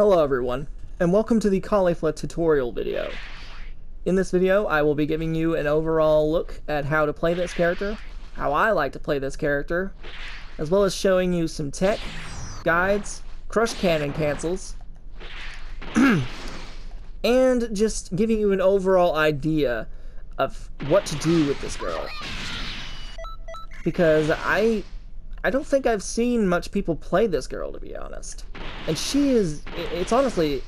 Hello everyone, and welcome to the Caulifla tutorial video. In this video, I will be giving you an overall look at how to play this character, how I like to play this character, as well as showing you some tech, guides, crush cannon cancels, and just giving you an overall idea of what to do with this girl. Because I I don't think I've seen much people play this girl, to be honest. And she is, it's honestly,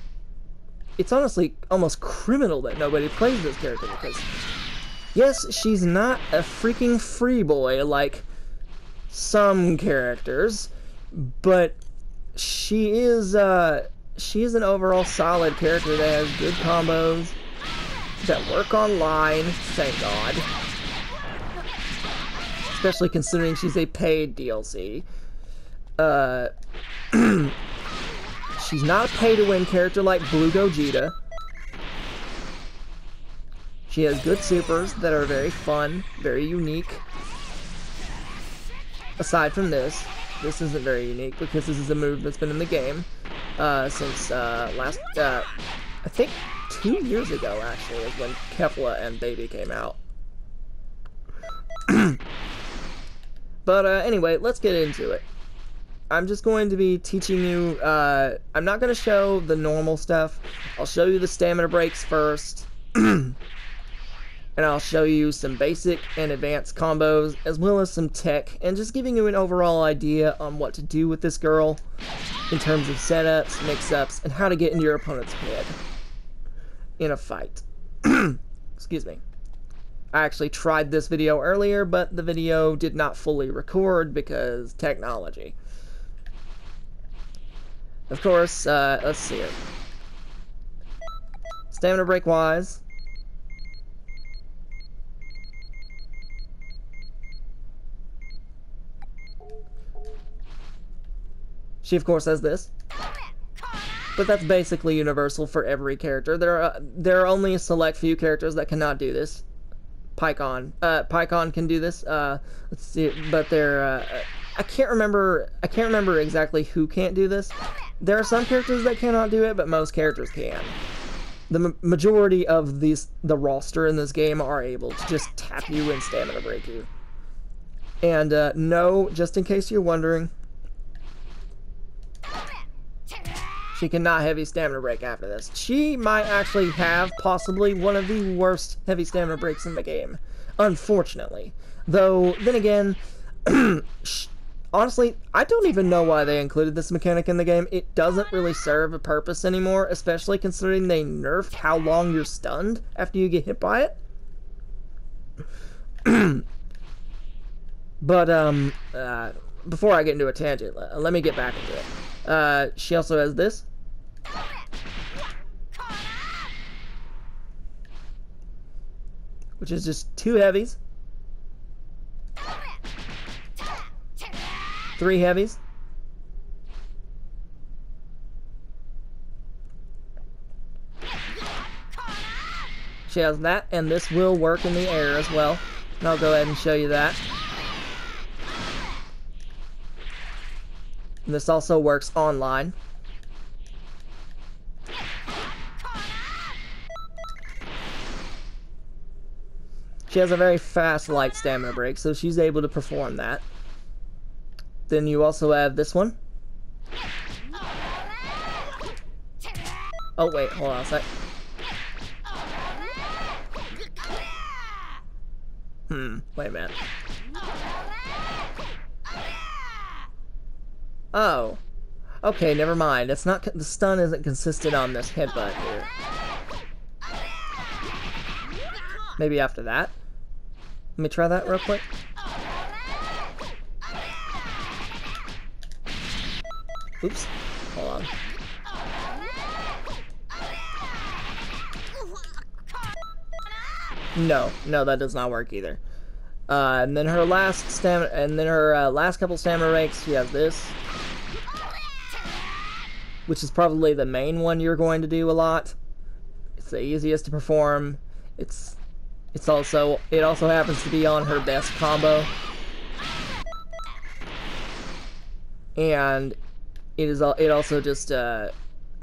it's honestly almost criminal that nobody plays this character because, yes, she's not a freaking free boy like some characters, but she is, uh, she is an overall solid character that has good combos, that work online, thank god especially considering she's a paid DLC. Uh, she's not a pay-to-win character like Blue Gogeta. She has good supers that are very fun, very unique. Aside from this, this isn't very unique because this is a move that's been in the game uh, since uh, last, uh, I think two years ago actually is when Kefla and Baby came out. But uh, anyway, let's get into it. I'm just going to be teaching you, uh, I'm not going to show the normal stuff. I'll show you the stamina breaks first. and I'll show you some basic and advanced combos, as well as some tech, and just giving you an overall idea on what to do with this girl in terms of setups, mix-ups, and how to get into your opponent's head in a fight. Excuse me. I actually tried this video earlier, but the video did not fully record because technology. Of course, uh, let's see it. Stamina break wise. She of course has this. But that's basically universal for every character. There are there are only a select few characters that cannot do this. Pikkon. Uh, Pikkon can do this. Uh, let's see, but they're. Uh, I can't remember. I can't remember exactly who can't do this. There are some characters that cannot do it, but most characters can. The ma majority of these the roster in this game are able to just tap you and stamina break you. And uh, no, just in case you're wondering, She cannot heavy stamina break after this. She might actually have possibly one of the worst heavy stamina breaks in the game. Unfortunately. Though, then again, honestly, I don't even know why they included this mechanic in the game. It doesn't really serve a purpose anymore, especially considering they nerfed how long you're stunned after you get hit by it. but, um, uh, before I get into a tangent, let me get back into it. Uh, she also has this. Which is just two heavies. Three heavies. She has that, and this will work in the air as well. And I'll go ahead and show you that. And this also works online. She has a very fast light stamina break, so she's able to perform that. Then you also have this one. Oh wait, hold on a sec. Hmm, wait a minute. Oh. Okay, never mind. It's not the stun isn't consistent on this headbutt here. Maybe after that. Let me try that real quick. Oops. Hold on. No, no, that does not work either. Uh, and then her last stamina, and then her uh, last couple stamina ranks, she has this, which is probably the main one you're going to do a lot. It's the easiest to perform. It's it's also, it also happens to be on her best combo. And it is, it also just, uh,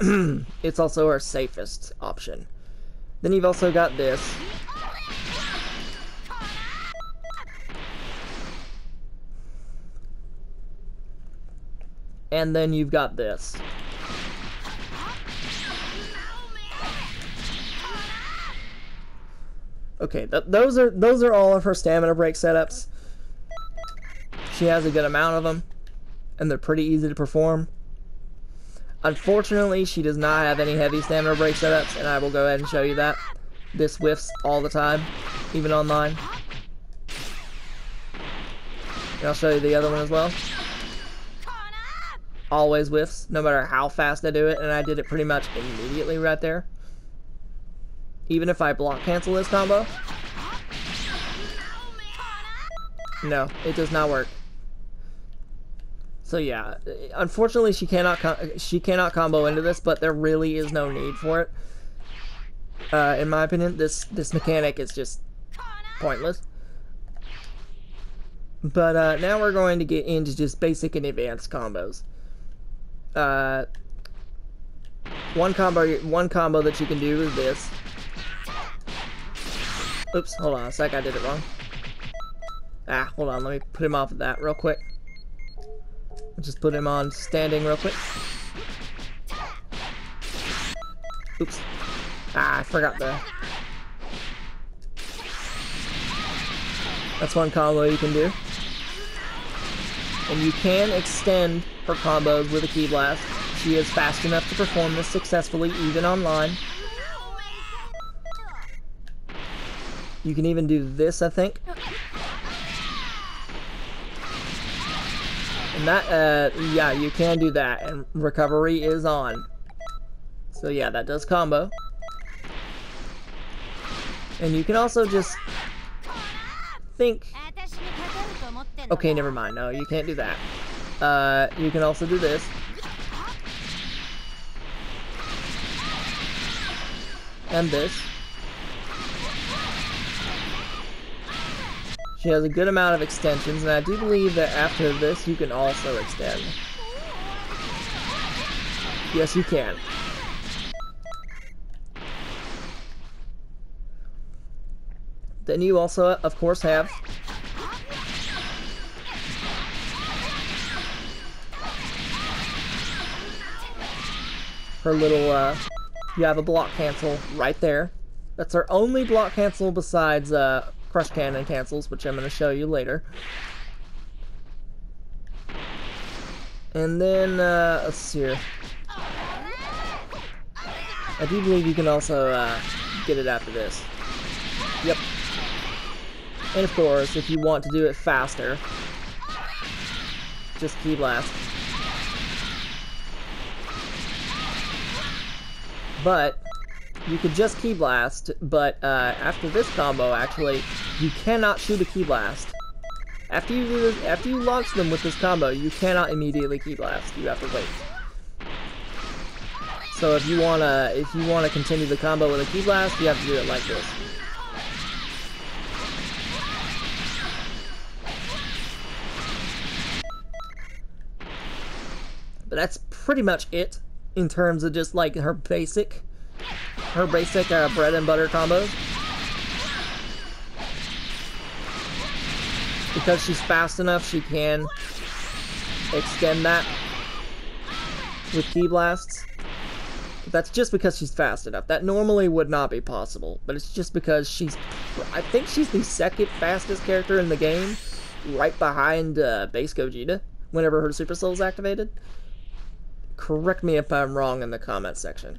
it's also our safest option. Then you've also got this. And then you've got this. Okay, th those are those are all of her stamina break setups. She has a good amount of them, and they're pretty easy to perform. Unfortunately, she does not have any heavy stamina break setups, and I will go ahead and show you that. This whiffs all the time, even online. And I'll show you the other one as well. Always whiffs, no matter how fast I do it, and I did it pretty much immediately right there. Even if I block cancel this combo. No, it does not work. So yeah, unfortunately she cannot she cannot combo into this, but there really is no need for it. Uh, in my opinion, this this mechanic is just pointless. But uh, now we're going to get into just basic and advanced combos. Uh, one combo one combo that you can do is this. Oops, hold on a sec, I did it wrong. Ah, hold on, let me put him off of that real quick. Just put him on standing real quick. Oops. Ah, I forgot the... That's one combo you can do. And you can extend her combos with a Ki Blast. She is fast enough to perform this successfully, even online. You can even do this, I think. And that, uh, yeah, you can do that, and recovery is on. So yeah, that does combo. And you can also just think... Okay, never mind. No, you can't do that. Uh, you can also do this. And this. She has a good amount of extensions, and I do believe that after this, you can also extend. Yes, you can. Then you also, of course, have her little, uh, you have a block cancel right there. That's her only block cancel besides, uh, Crush Cannon cancels, which I'm going to show you later. And then, uh, let's see here. I do believe you can also uh, get it after this. Yep. And of course, if you want to do it faster, just ki Blast. But, you could just ki Blast, but uh, after this combo, actually, you cannot shoot a Ki Blast. After you do this, after you launch them with this combo, you cannot immediately Ki Blast. You have to wait. So if you wanna if you wanna continue the combo with a Ki Blast, you have to do it like this. But that's pretty much it in terms of just like her basic her basic uh, bread and butter combos. Because she's fast enough, she can extend that with Ki Blasts. That's just because she's fast enough. That normally would not be possible, but it's just because she's... I think she's the second fastest character in the game, right behind uh, Base Gogeta, whenever her Super Soul is activated. Correct me if I'm wrong in the comment section.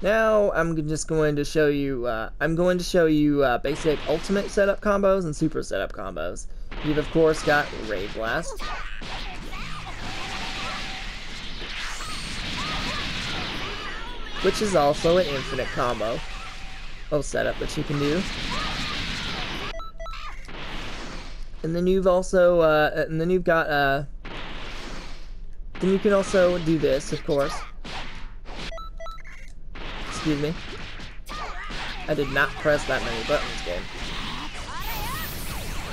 Now I'm just going to show you, uh, I'm going to show you uh, basic ultimate setup combos and super setup combos. You've of course got Ray Blast. Which is also an infinite combo of setup that you can do. And then you've also, uh, and then you've got, uh, then you can also do this, of course. Excuse me. I did not press that many buttons, game.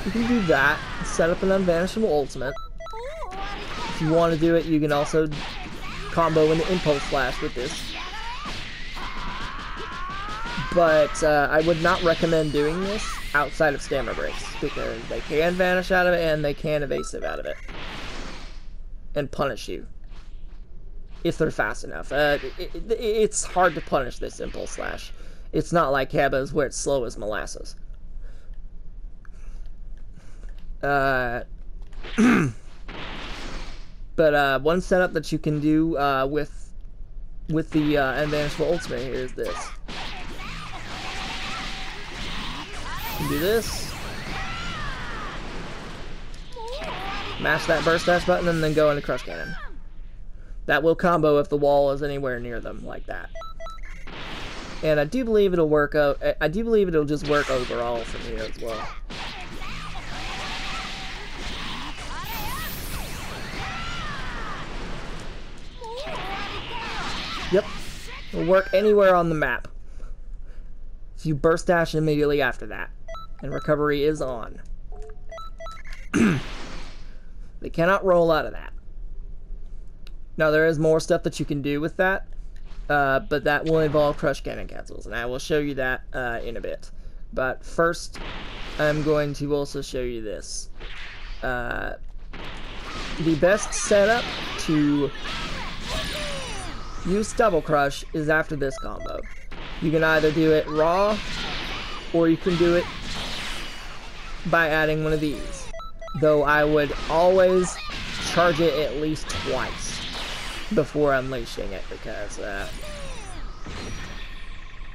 You can do that, set up an unvanishable ultimate. If you want to do it, you can also combo an Impulse Flash with this. But uh, I would not recommend doing this outside of stamina breaks because they can vanish out of it and they can evasive out of it and punish you if they're fast enough. Uh, it, it, it's hard to punish this impulse slash. It's not like Cabba's where it's slow as molasses. Uh, but uh, one setup that you can do uh, with with the uh, Ultimate here is this. do this. Mash that burst dash button and then go into crush cannon. That will combo if the wall is anywhere near them like that. And I do believe it'll work out. I do believe it'll just work overall from here as well. Yep. It'll work anywhere on the map. So you burst dash immediately after that and recovery is on. they cannot roll out of that. Now, there is more stuff that you can do with that, uh, but that will involve crush cannon cancels, and I will show you that uh, in a bit. But first, I'm going to also show you this. Uh, the best setup to use Double Crush is after this combo. You can either do it raw, or you can do it by adding one of these. Though I would always charge it at least twice before unleashing it because uh,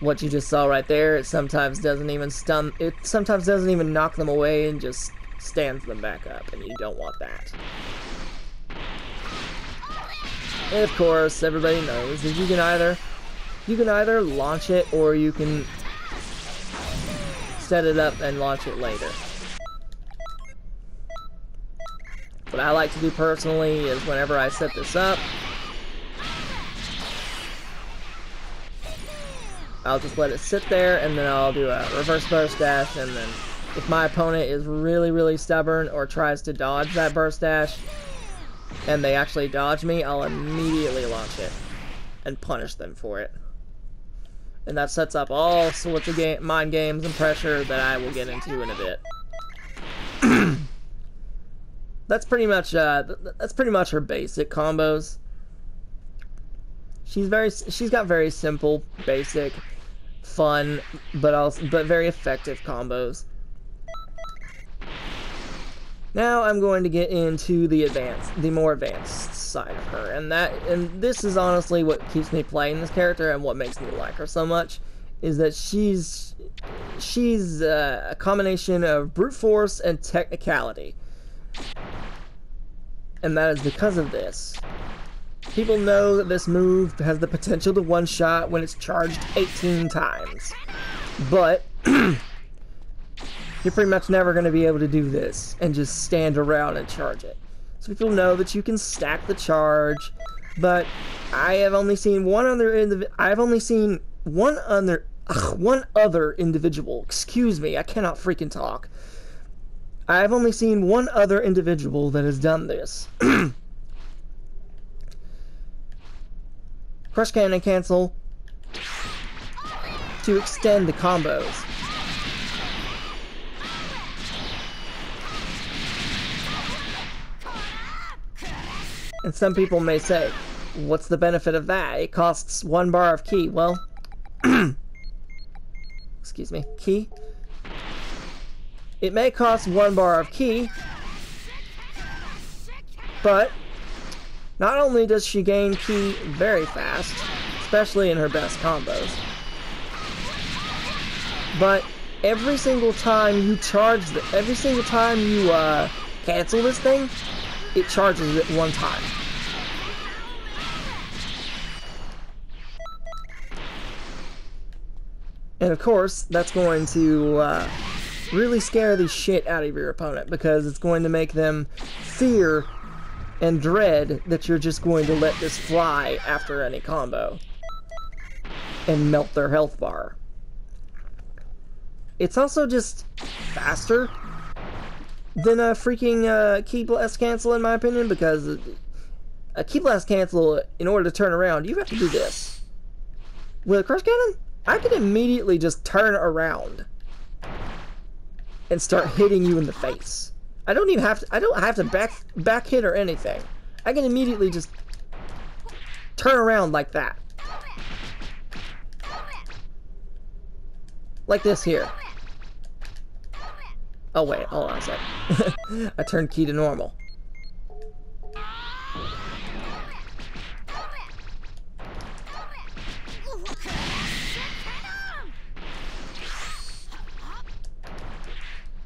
what you just saw right there, it sometimes doesn't even stun, it sometimes doesn't even knock them away and just stands them back up, and you don't want that. And of course, everybody knows that you can either you can either launch it or you can set it up and launch it later. What I like to do personally is whenever I set this up, I'll just let it sit there and then I'll do a reverse burst dash and then if my opponent is really really stubborn or tries to dodge that burst dash and they actually dodge me, I'll immediately launch it and punish them for it. And that sets up all sorts of game mind games and pressure that I will get into in a bit. that's pretty much uh, that's pretty much her basic combos. She's very she's got very simple, basic, fun, but also but very effective combos. Now I'm going to get into the advanced, the more advanced side of her, and that and this is honestly what keeps me playing this character and what makes me like her so much, is that she's she's uh, a combination of brute force and technicality and that is because of this. People know that this move has the potential to one-shot when it's charged 18 times. But, you're pretty much never going to be able to do this and just stand around and charge it. So people know that you can stack the charge, but I have only seen one other individual. I've only seen one other ugh, one other individual. Excuse me, I cannot freaking talk I've only seen one other individual that has done this. Crush Cannon cancel to extend the combos. And some people may say, what's the benefit of that? It costs one bar of ki. Well, excuse me, ki. It may cost one bar of ki, but not only does she gain ki very fast, especially in her best combos, but every single time you charge, the, every single time you uh, cancel this thing, it charges it one time. And of course, that's going to uh, really scare the shit out of your opponent because it's going to make them fear and dread that you're just going to let this fly after any combo and melt their health bar. It's also just faster than a freaking uh, ki blast cancel, in my opinion, because a ki blast cancel, in order to turn around, you have to do this. With a crush cannon, I can immediately just turn around and start hitting you in the face. I don't even have to. I don't have to back back hit or anything. I can immediately just turn around like that. Like this here. Oh wait, hold on a sec. I turned ki to normal.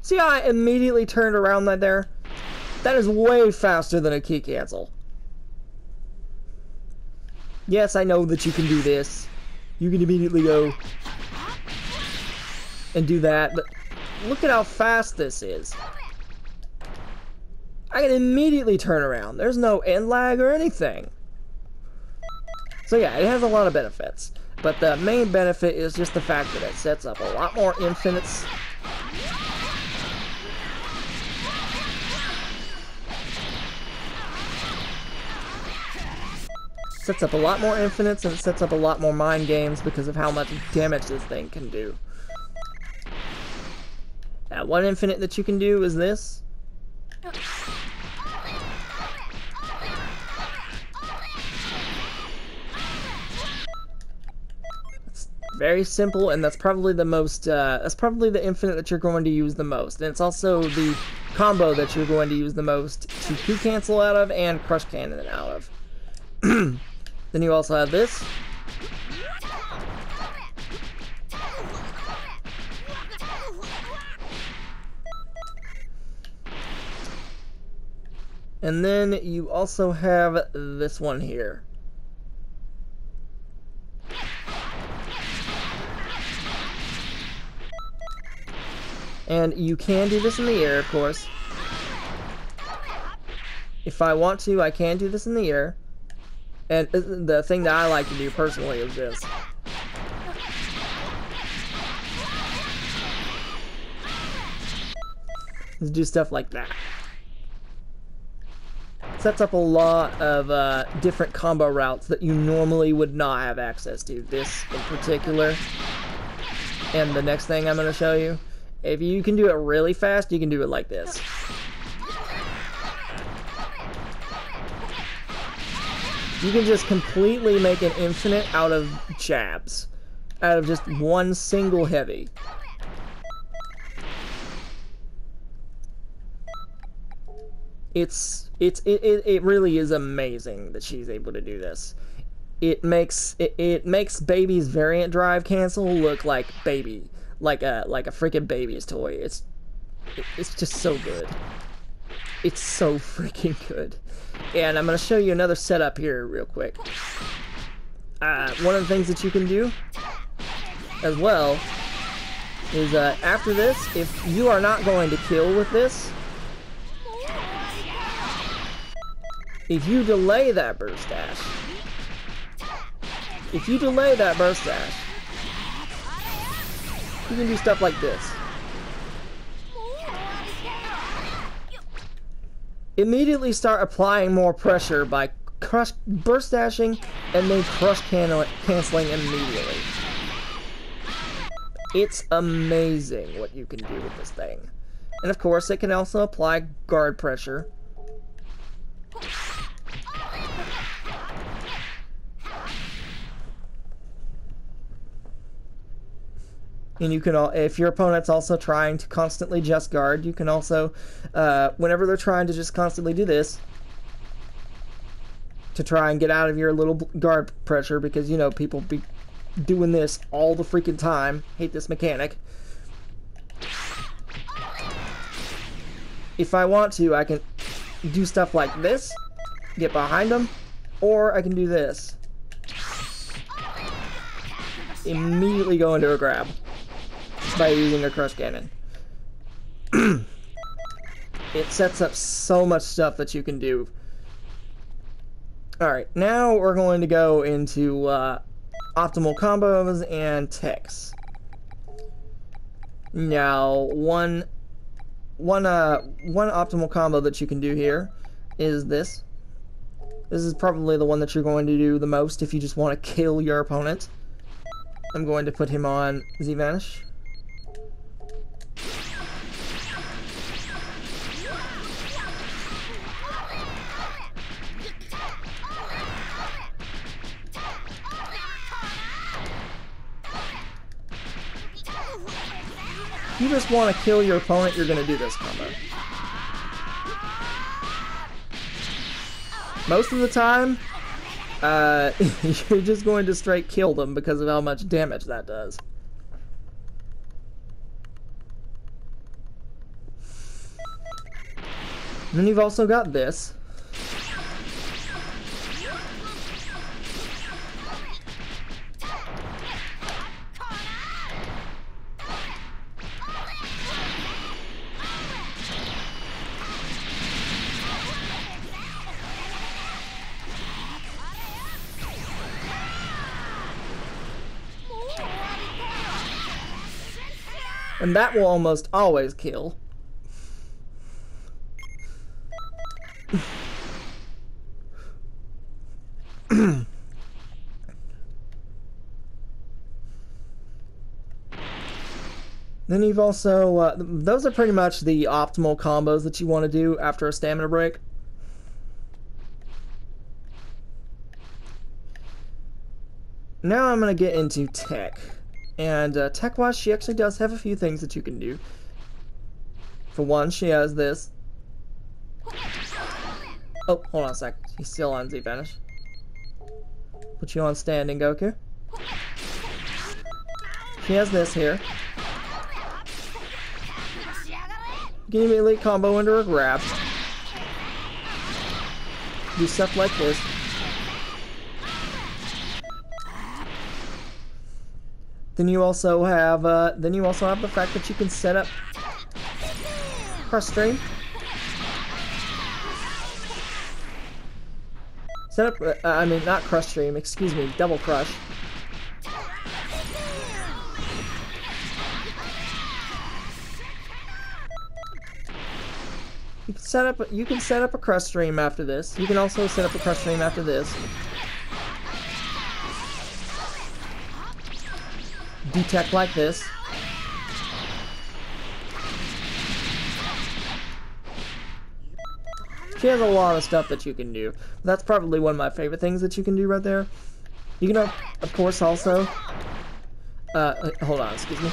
See how I immediately turned around that there? That is way faster than a ki cancel. Yes, I know that you can do this. You can immediately go and do that, but look at how fast this is. I can immediately turn around. There's no end lag or anything. So yeah, it has a lot of benefits. But the main benefit is just the fact that it sets up a lot more infinites. Sets up a lot more infinites and it sets up a lot more mind games because of how much damage this thing can do. That one infinite that you can do is this. It's very simple, and that's probably the most, uh, that's probably the infinite that you're going to use the most. And it's also the combo that you're going to use the most to Q cancel out of and crush cannon out of. then you also have this, And then you also have this one here. And you can do this in the air, of course. If I want to, I can do this in the air. And the thing that I like to do personally is this. Is do stuff like that sets up a lot of uh, different combo routes that you normally would not have access to. This in particular, and the next thing I'm going to show you. If you can do it really fast, you can do it like this. You can just completely make an infinite out of jabs. Out of just one single heavy. It's it's it, it, really is amazing that she's able to do this. It makes it, it makes baby's variant drive cancel look like baby, like a like a freaking baby's toy. It's it's just so good. It's so freaking good. And I'm gonna show you another setup here real quick. Uh, one of the things that you can do as well is uh, after this, if you are not going to kill with this, if you delay that burst dash, if you delay that burst dash, you can do stuff like this. Immediately start applying more pressure by crush burst dashing and then crush can canceling immediately. It's amazing what you can do with this thing. And of course, it can also apply guard pressure and you can all if your opponent's also trying to constantly just guard you can also uh, whenever they're trying to just constantly do this to try and get out of your little guard pressure because you know people be doing this all the freaking time. Hate this mechanic. If I want to I can do stuff like this get behind them or I can do this. Immediately go into a grab by using a crush cannon. it sets up so much stuff that you can do. Alright, now we're going to go into uh, optimal combos and techs. Now, one one uh one optimal combo that you can do here is this. This is probably the one that you're going to do the most if you just want to kill your opponent. I'm going to put him on Z-Vanish. You just want to kill your opponent, you're going to do this combo. Most of the time, uh, you're just going to straight kill them because of how much damage that does. And then you've also got this. And that will almost always kill. then you've also, uh, those are pretty much the optimal combos that you want to do after a stamina break. Now I'm going to get into tech. And uh, tech-wise, she actually does have a few things that you can do. For one, she has this. Oh, hold on a sec. He's still on Z-Vanish. Put you on standing, Goku. She has this here. You can immediately combo into her grab. Do stuff like this. Then you also have uh, then you also have the fact that you can set up crush stream. Set up, uh, I mean not crush stream, excuse me, double crush. You can set up you can set up a crush stream after this. You can also set up a crush stream after this. Detect like this. She has a lot of stuff that you can do. That's probably one of my favorite things that you can do right there. You can, of course, also... Uh, hold on, excuse me.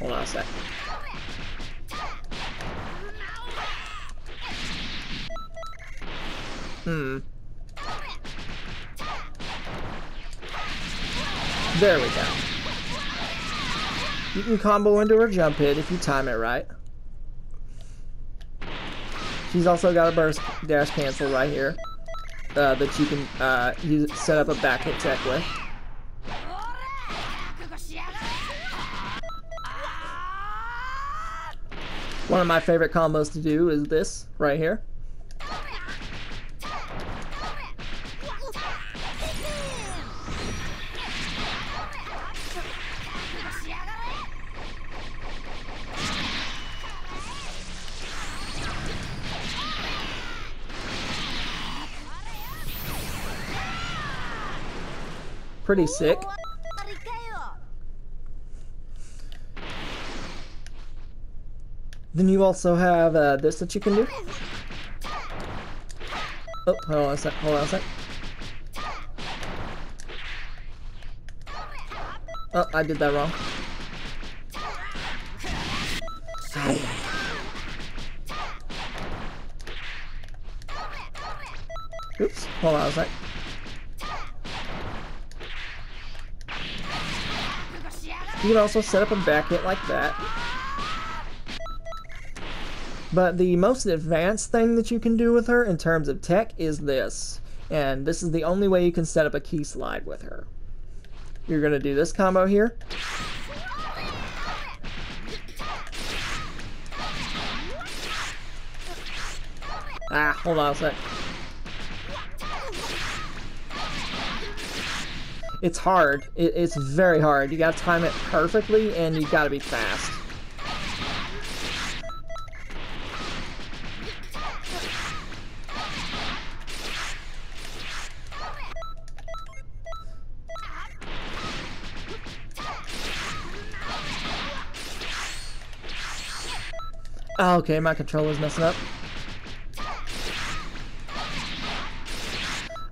Hold on a sec. Hmm. There we go. You can combo into her jump hit if you time it right. She's also got a burst dash cancel right here uh, that you can uh, use set up a back hit tech with. One of my favorite combos to do is this right here. Pretty sick. Then you also have uh, this that you can do. Oh, hold on a sec, hold on a sec. Oh, I did that wrong. Oops, hold on a sec. You can also set up a back hit like that. But the most advanced thing that you can do with her in terms of tech is this. And this is the only way you can set up a ki slide with her. You're going to do this combo here. Ah, hold on a sec. It's hard. It, it's very hard. You gotta time it perfectly, and you gotta be fast. Oh, okay, my controller's messing up.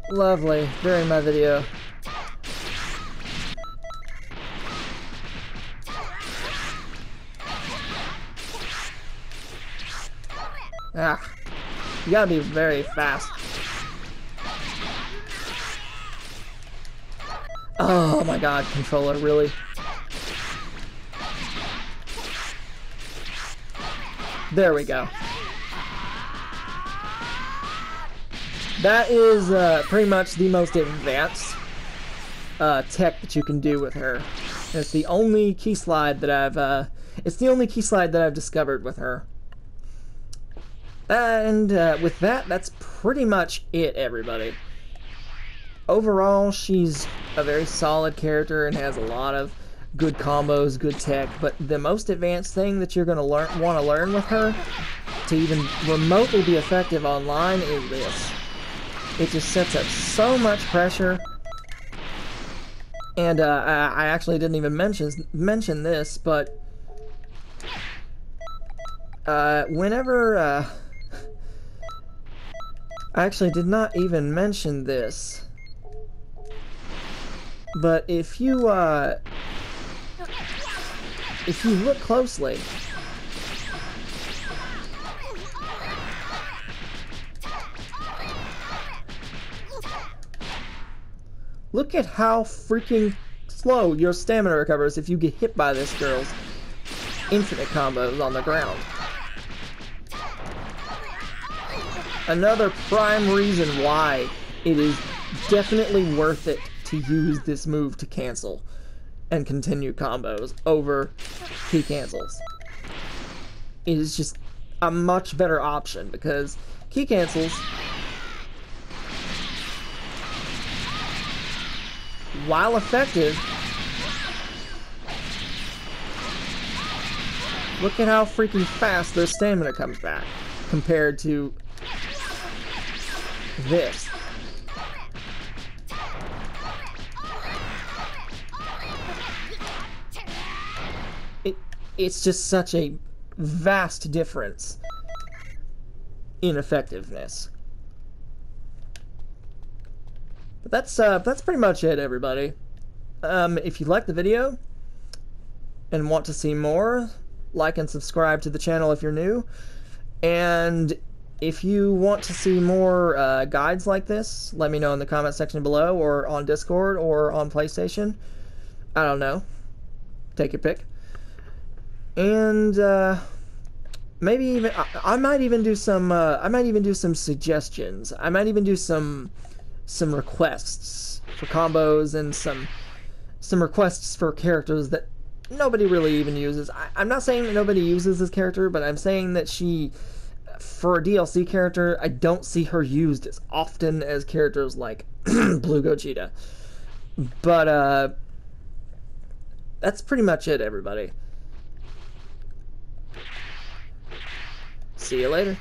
Lovely, during my video. You gotta be very fast. Oh my god, controller, really? There we go. That is uh, pretty much the most advanced uh, tech that you can do with her. It's the only ki slide that I've, uh, it's the only ki slide that I've discovered with her. And uh, with that, that's pretty much it, everybody. Overall, she's a very solid character and has a lot of good combos, good tech, but the most advanced thing that you're going to learn want to learn with her to even remotely be effective online is this. It just sets up so much pressure. And uh, I actually didn't even mention mention this, but uh, whenever uh, actually did not even mention this. But if you, uh, if you look closely, look at how freaking slow your stamina recovers if you get hit by this girl's infinite combos on the ground. Another prime reason why it is definitely worth it to use this move to cancel and continue combos over ki cancels. It is just a much better option because ki cancels while effective look at how freaking fast their stamina comes back compared to this. It, it's just such a vast difference in effectiveness. But that's uh, that's pretty much it, everybody. Um, if you like the video and want to see more, like and subscribe to the channel if you're new. And if you want to see more uh, guides like this, let me know in the comment section below or on Discord or on PlayStation. I don't know. Take your pick. And uh, maybe even I, I, might even do some uh, I might even do some suggestions. I might even do some some requests for combos and some some requests for characters that nobody really even uses. I, I'm not saying that nobody uses this character, but I'm saying that she for a DLC character, I don't see her used as often as characters like Blue Gogeta. But, uh, that's pretty much it, everybody. See you later.